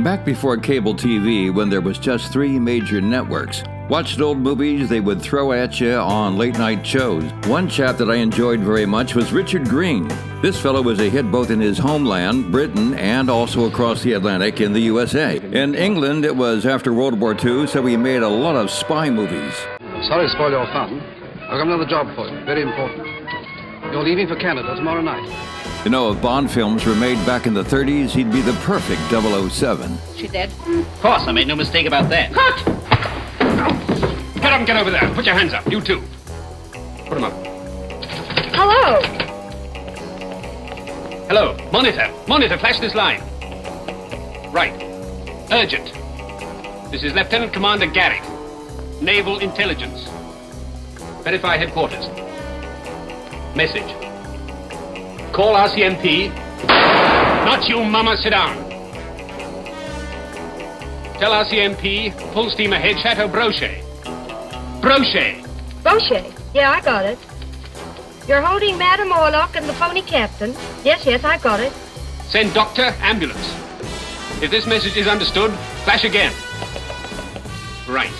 Back before cable TV, when there was just three major networks, watched old movies they would throw at you on late night shows. One chap that I enjoyed very much was Richard Greene. This fellow was a hit both in his homeland, Britain, and also across the Atlantic in the USA. In England, it was after World War II, so he made a lot of spy movies. Sorry to spoil your fun. I've got another job for you, very important. You're leaving for Canada tomorrow night. You know, if Bond films were made back in the 30s, he'd be the perfect 007. She dead? Of course, I made no mistake about that. Cut! Get up and get over there. Put your hands up. You too. Put them up. Hello! Hello. Monitor. Monitor, flash this line. Right. Urgent. This is Lieutenant Commander Garrick. Naval Intelligence. Verify headquarters. Message. Call RCMP. Not you, Mama. Sit down. Tell RCMP, full steam ahead, Chateau Brochet. Brochet. Boucher. Yeah, I got it. You're holding Madame Orlock and the phony captain. Yes, yes, I got it. Send doctor, ambulance. If this message is understood, flash again. Right.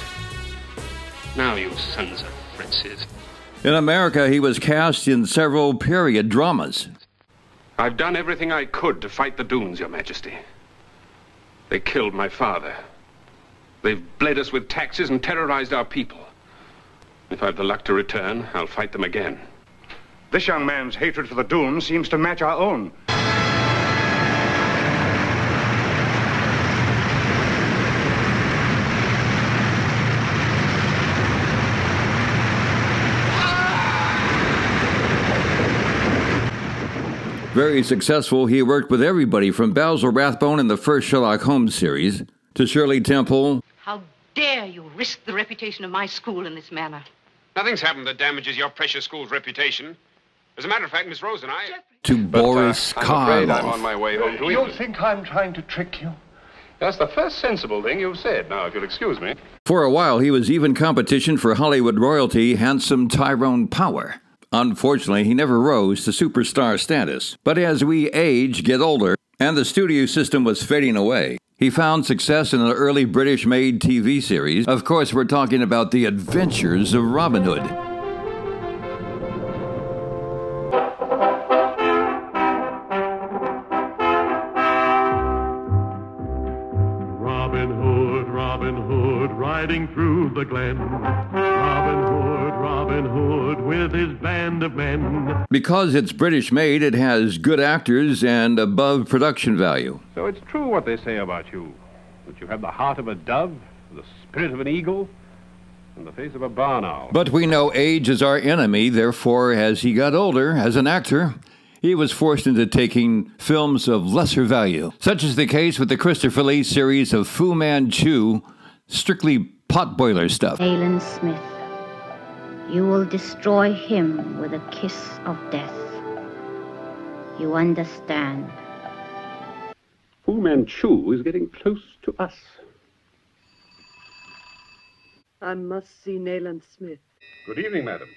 Now, you sons of Fritzes. In America, he was cast in several period dramas. I've done everything I could to fight the Dunes, Your Majesty. They killed my father. They've bled us with taxes and terrorized our people. If I've the luck to return, I'll fight them again. This young man's hatred for the Dunes seems to match our own. Very successful, he worked with everybody from Basil Rathbone in the first Sherlock Holmes series to Shirley Temple How dare you risk the reputation of my school in this manner? Nothing's happened that damages your precious school's reputation. As a matter of fact, Miss Rose and I. to uh, Boris I'm I'm on my way home to You England. think I'm trying to trick you? That's the first sensible thing you've said. Now, if you'll excuse me. For a while, he was even competition for Hollywood royalty, handsome Tyrone Power. Unfortunately, he never rose to superstar status. But as we age, get older, and the studio system was fading away, he found success in an early British made TV series. Of course, we're talking about The Adventures of Robin Hood. Robin Hood, Robin Hood, riding through the glen. Robin Hood, Robin Hood, with his band of men. Because it's British made, it has good actors and above production value. So it's true what they say about you that you have the heart of a dove, the spirit of an eagle, and the face of a barn owl. But we know age is our enemy, therefore, as he got older as an actor, he was forced into taking films of lesser value. Such is the case with the Christopher Lee series of Fu Manchu, strictly potboiler stuff. Nayland Smith, you will destroy him with a kiss of death. You understand. Fu Manchu is getting close to us. I must see Nayland Smith. Good evening, madam.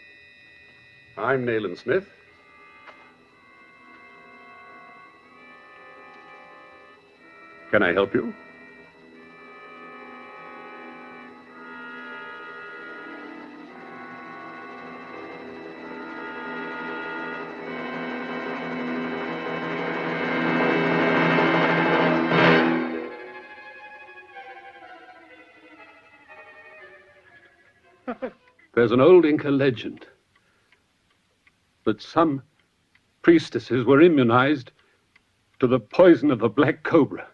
I'm Nayland Smith. Can I help you? There's an old Inca legend that some priestesses were immunized to the poison of the black cobra.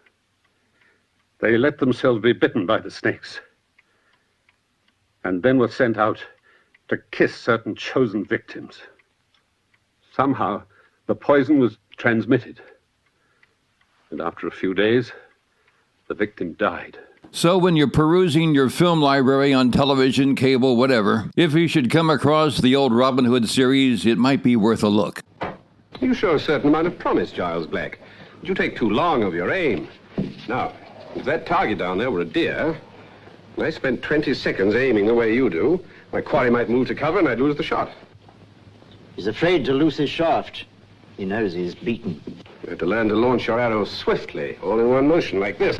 They let themselves be bitten by the snakes and then were sent out to kiss certain chosen victims. Somehow, the poison was transmitted, and after a few days, the victim died. So, when you're perusing your film library on television, cable, whatever, if you should come across the old Robin Hood series, it might be worth a look. You show a certain amount of promise, Giles Black. But you take too long of your aim. Now, if that target down there were a deer, and I spent 20 seconds aiming the way you do, my quarry might move to cover and I'd lose the shot. He's afraid to lose his shaft. He knows he's beaten. You have to learn to launch your arrows swiftly, all in one motion, like this.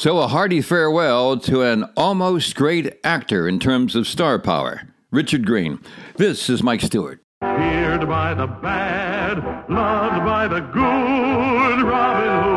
So, a hearty farewell to an almost great actor in terms of star power, Richard Greene. This is Mike Stuart. Feared by the bad, loved by the good, Robin Hood.